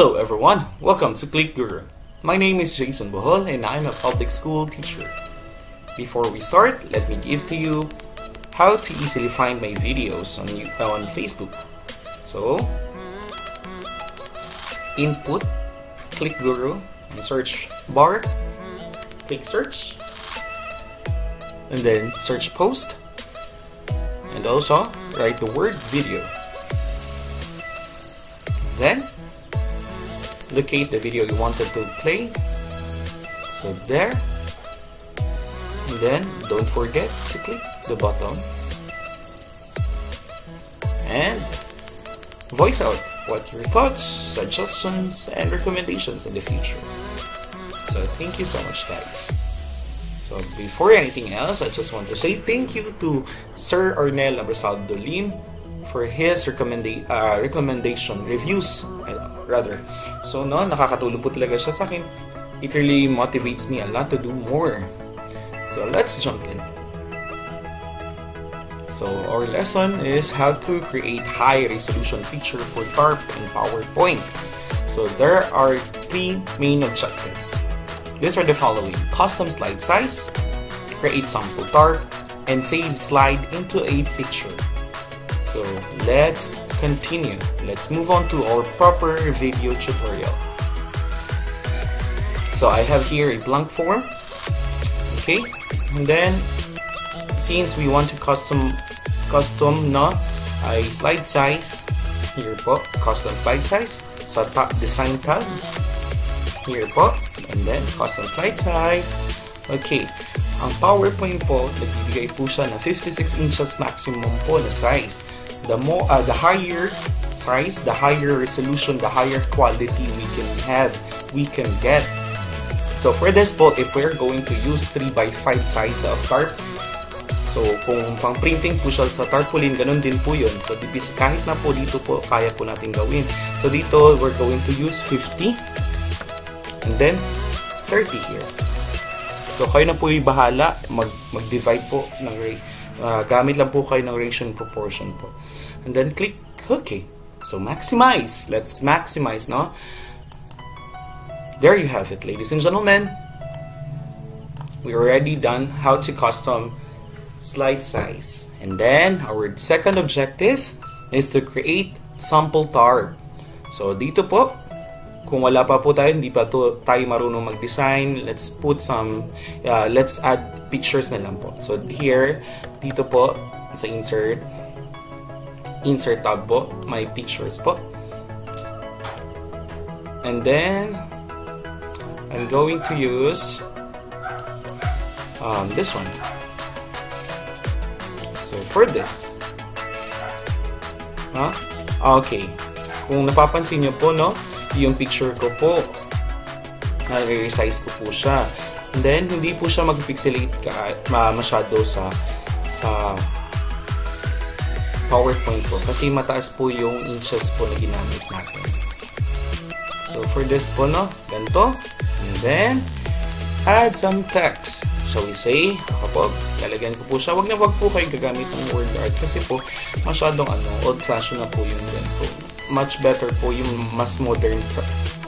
Hello everyone, welcome to Click Guru. My name is Jason Bohol and I'm a public school teacher. Before we start, let me give to you how to easily find my videos on, uh, on Facebook. So, input, click Guru, and search bar, click search, and then search post, and also write the word video. Then, locate the video you wanted to play. So there. And then, don't forget to click the button. And voice out what your thoughts, suggestions, and recommendations in the future. So thank you so much guys. So before anything else, I just want to say thank you to Sir Arnel Abrasaldo Lim for his uh, recommendation reviews rather. So no, nakakatulong po talaga siya sa akin. It really motivates me a lot to do more. So let's jump in. So our lesson is how to create high resolution picture for TARP in PowerPoint. So there are three main objectives. These are the following. Custom slide size, create sample TARP, and save slide into a picture. So let's continue. Let's move on to our proper video tutorial. So I have here a blank form. Okay, and then since we want to custom custom na ay slide size here po, custom slide size sa top design tab here po, and then custom slide size okay, ang PowerPoint po nagbibigay po siya na 56 inches maximum po na size the more uh, the higher size, the higher resolution, the higher quality we can have, we can get. So for this po, if we're going to use 3x5 size of tarp, so kung pang printing po siya sa tarpaulin, ganun din po yun. So kahit na po dito po, kaya po natin gawin. So dito, we're going to use 50 and then 30 here. So kayo na po yung bahala, mag, mag-divide po ng uh, gamit lang po kayo ng ratio and proportion po. And then click OK. So maximize. Let's maximize, no? There you have it, ladies and gentlemen. We already done how to custom slide size. And then our second objective is to create sample tar. So dito po, kung wala pa po tayo, hindi pa to, tayo marunong mag-design, let's put some, uh, let's add pictures na lang po. So here, dito po, sa insert, insert tab po, my pictures po. And then, I'm going to use um, this one. So, for this. Huh? Okay. Kung napapansin nyo po, no, yung picture ko po, na-resize ko po siya. And then, hindi po siya mag-pixelate ka, masyado sa sa PowerPoint po kasi mataas po yung inches po na ginamit natin. So for this po no, ganito. And then, add some text. So we say, kapag lalagyan ko po siya, wag na wag po kayo gagamit ng word art kasi po masyadong ano, old fashion na po yung ganito. Much better po yung mas modern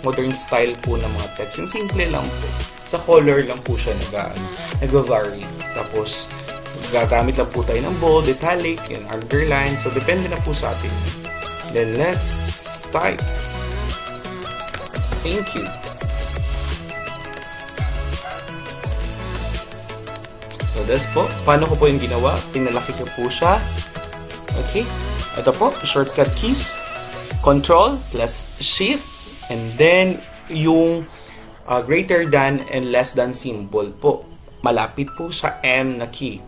modern style po ng mga text. Yung simple lang po. Sa color lang po siya nag, nag-vary. Tapos, gagamit lang po tayo ng bold, italic, and underline. So, depende na po sa atin. Then, let's type. Thank you. So, that's po. Paano ko po yung ginawa? Pinalaki ko po siya. Okay. Ito po, shortcut keys. Control plus Shift. And then, yung uh, greater than and less than symbol po. Malapit po sa M na key.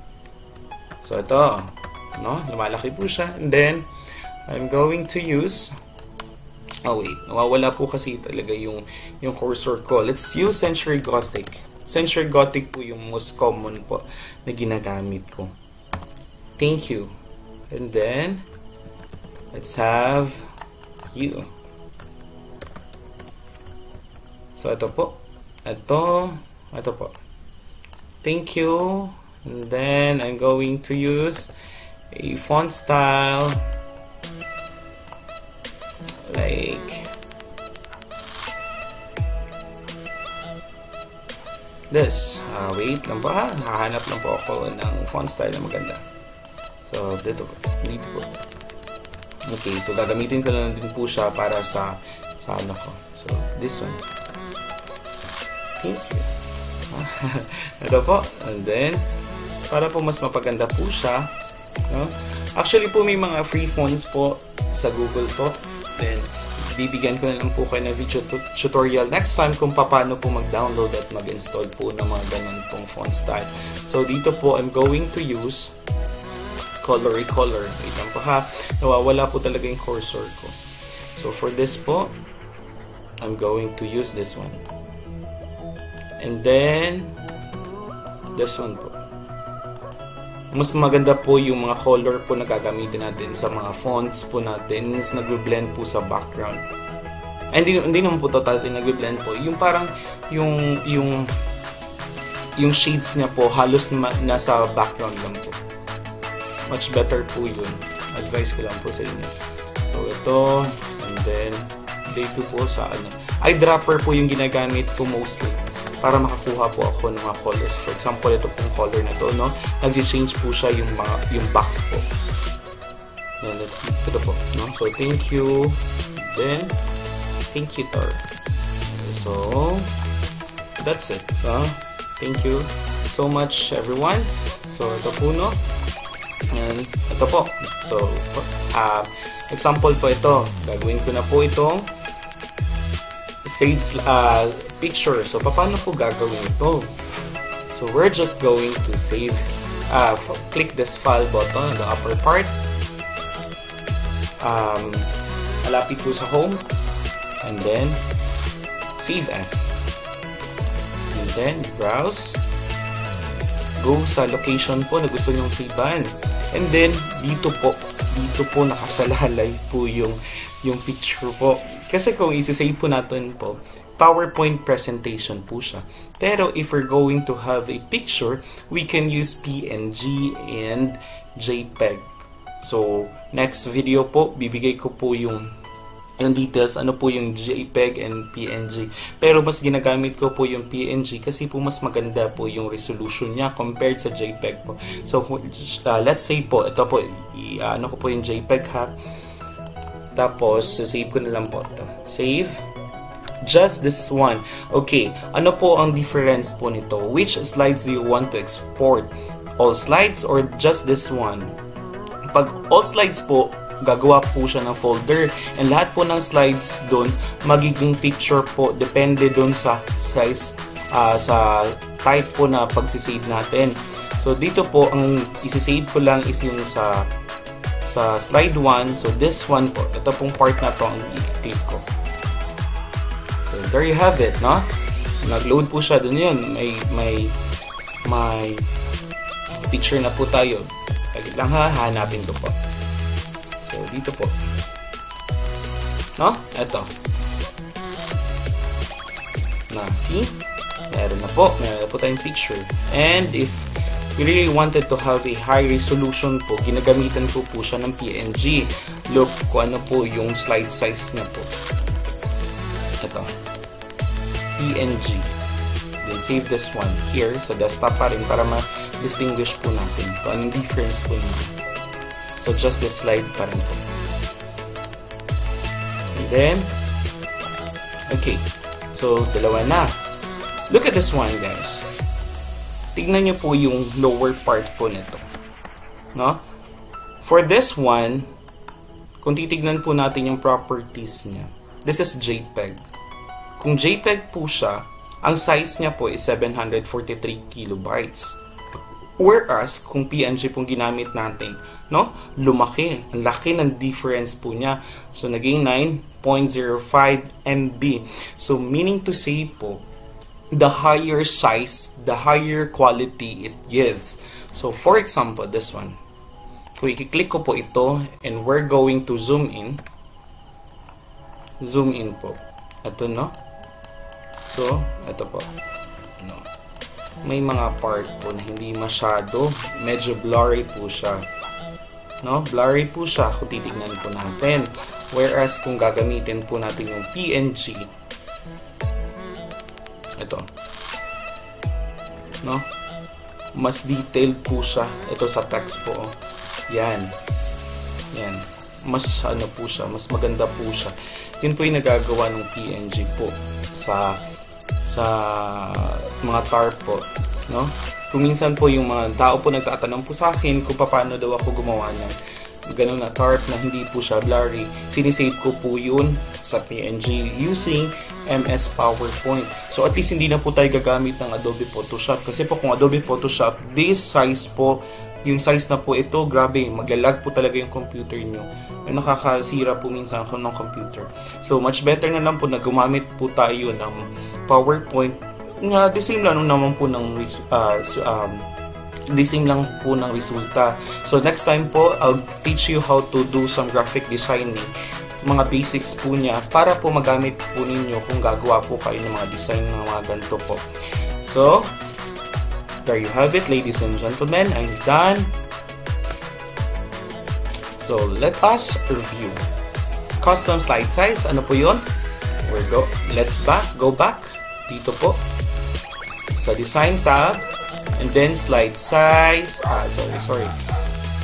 So, ito. No? Lumalaki po siya. And then, I'm going to use... Oh, wait. Nawawala po kasi talaga yung, yung cursor ko. Let's use Century Gothic. Century Gothic po yung most common po na ginagamit ko. Thank you. And then, let's have you. So, ito po. Ito. Ito po. Thank you. And then, I'm going to use a font style like this. Uh, wait lang po ha. Hahanap lang po ako ng font style na maganda. So, dito po. Dito po. Okay, so gagamitin ko lang din po siya para sa sa ano ko. So, this one. Okay. Ito po. And then, para po mas mapaganda po siya. No? Actually po, may mga free fonts po sa Google po. Then, bibigyan ko na lang po kayo ng video tutorial next time kung paano po mag-download at mag-install po ng mga ganun pong font style. So, dito po, I'm going to use color. Wait lang po ha. Nawawala po talaga yung cursor ko. So, for this po, I'm going to use this one. And then, this one po. Mas maganda po yung mga color po na gagamitin natin sa mga fonts po natin. Mas nagbe-blend po sa background. And hindi, hindi naman po totally nagbe-blend po. Yung parang, yung, yung, yung shades niya po, halos na, nasa background lang po. Much better po yun. Advice ko lang po sa inyo. So, ito, and then, dito po sa ano. Eyedropper po yung ginagamit ko mostly para makakuha po ako ng mga colors. For example, ito pong color na to, no? Nag-change po siya yung mga, yung box po. Yan, ito po, no? So, thank you. Then, thank you, Tor. So, that's it. So, thank you so much, everyone. So, ito po, no? And, ito po. So, uh, example po ito. Gagawin ko na po itong save uh, picture. So, paano po gagawin ito? So, we're just going to save, uh, click this file button on the upper part. Um, malapit po sa home. And then, save as. And then, browse. Go sa location po na gusto nyong savean. And then, dito po, dito po nakasalalay po yung, yung picture po. Kasi kung isi-save po natin po, PowerPoint presentation po siya. Pero if we're going to have a picture, we can use PNG and JPEG. So, next video po, bibigay ko po yung yung details, ano po yung JPEG and PNG. Pero mas ginagamit ko po yung PNG kasi po mas maganda po yung resolution niya compared sa JPEG po. So, uh, let's say po, ito po, uh, ano ko po yung JPEG ha. Tapos, save ko na lang po ito. Save. Just this one. Okay, ano po ang difference po nito? Which slides do you want to export? All slides or just this one? Pag all slides po, gagawa po siya ng folder. And lahat po ng slides doon, magiging picture po, depende doon sa size, uh, sa type po na pagsisave natin. So, dito po, ang isisave ko lang is yung sa sa slide 1. So, this one po, ito pong part na to ang i-click ko. So, there you have it, no? Nag-load po siya doon yun. May, may, may picture na po tayo. Lagi lang ha, hanapin ko po. So, dito po. No? Ito. Na, see? Meron na po. Meron na po tayong picture. And if we really wanted to have a high resolution po, ginagamitan ko po siya ng PNG. Look kung ano po yung slide size niya po. Ito. PNG. Then save this one here sa desktop pa rin para ma-distinguish po natin kung anong difference po niya. So just this slide pa rin po. And then, okay. So, dalawa na. Look at this one, guys. Tignan nyo po yung lower part po nito. No? For this one, kung titignan po natin yung properties niya, this is JPEG. Kung JPEG po siya, ang size niya po is 743 kilobytes. Whereas, kung PNG pong ginamit natin, no? Lumaki. Ang laki ng difference po niya. So, naging 9.05 MB. So, meaning to say po, the higher size, the higher quality it gives. So, for example, this one. Kung i-click ko po ito, and we're going to zoom in. Zoom in po. Ito, no? So, ito po. No. May mga part po na hindi masyado. Medyo blurry po siya. No? Blurry po siya kung titignan po natin. Whereas, kung gagamitin po natin yung PNG, ito. no? Mas detailed po siya. Ito sa text po. Oh. Yan. Yan. Mas ano po siya, mas maganda po siya. Yun po yung nagagawa ng PNG po sa sa mga tarp po, no? Kung minsan po yung mga tao po nagtatanong po sa akin kung paano daw ako gumawa ng ganun na tarp na hindi po siya blurry, sinisave ko po yun sa PNG using MS PowerPoint. So at least hindi na po tayo gagamit ng Adobe Photoshop kasi po kung Adobe Photoshop, this size po yung size na po ito, grabe, maglalag po talaga yung computer nyo. Nakakasira po minsan ako ng computer. So, much better na lang po na gumamit po tayo ng PowerPoint. Nga, the same lang naman po ng uh, um, the same lang po ng resulta. So, next time po, I'll teach you how to do some graphic designing mga basics po niya para po magamit po ninyo kung gagawa po kayo ng mga design ng mga ganito po. So, there you have it, ladies and gentlemen. I'm done. So, let us review. Custom slide size, ano po yun? we go. Let's back, go back. Dito po. Sa design tab. And then slide size. Ah, sorry, sorry.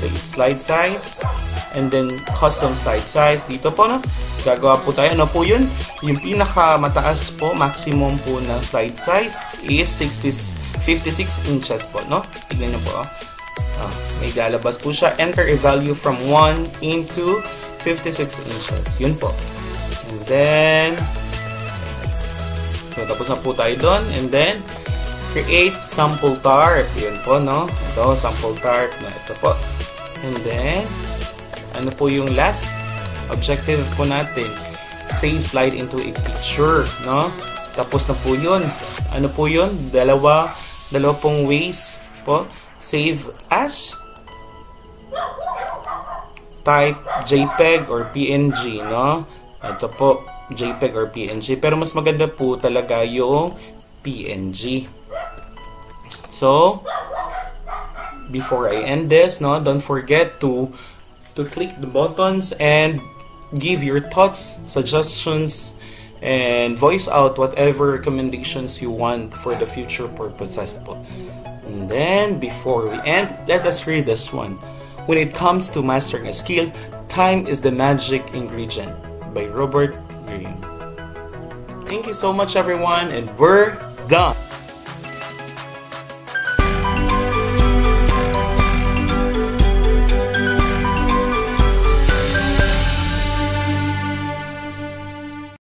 So, slide size and then custom slide size dito po no gagawa po tayo ano po yun yung pinaka mataas po maximum po ng slide size is 60, 56 inches po no tignan nyo po oh. ah, may lalabas po siya enter a value from 1 into 56 inches yun po and then so tapos na po tayo doon and then create sample tarp yun po no ito sample tarp na ito po and then ano po yung last objective po natin? Save slide into a picture, no? Tapos na po yun. Ano po yun? Dalawa, dalawa pong ways po. Save as type JPEG or PNG, no? Ito po, JPEG or PNG. Pero mas maganda po talaga yung PNG. So, before I end this, no, don't forget to to click the buttons and give your thoughts, suggestions, and voice out whatever recommendations you want for the future purposes And then, before we end, let us read this one. When it comes to mastering a skill, time is the magic ingredient by Robert Greene. Thank you so much, everyone, and we're done.